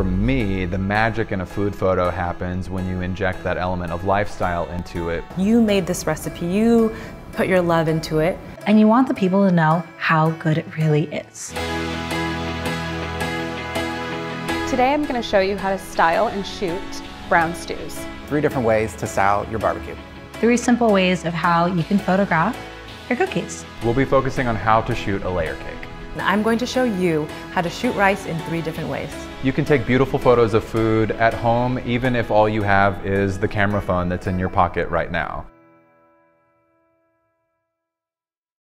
for me, the magic in a food photo happens when you inject that element of lifestyle into it. You made this recipe, you put your love into it. And you want the people to know how good it really is. Today I'm going to show you how to style and shoot brown stews. Three different ways to style your barbecue. Three simple ways of how you can photograph your cookies. We'll be focusing on how to shoot a layer cake. I'm going to show you how to shoot rice in three different ways. You can take beautiful photos of food at home even if all you have is the camera phone that's in your pocket right now.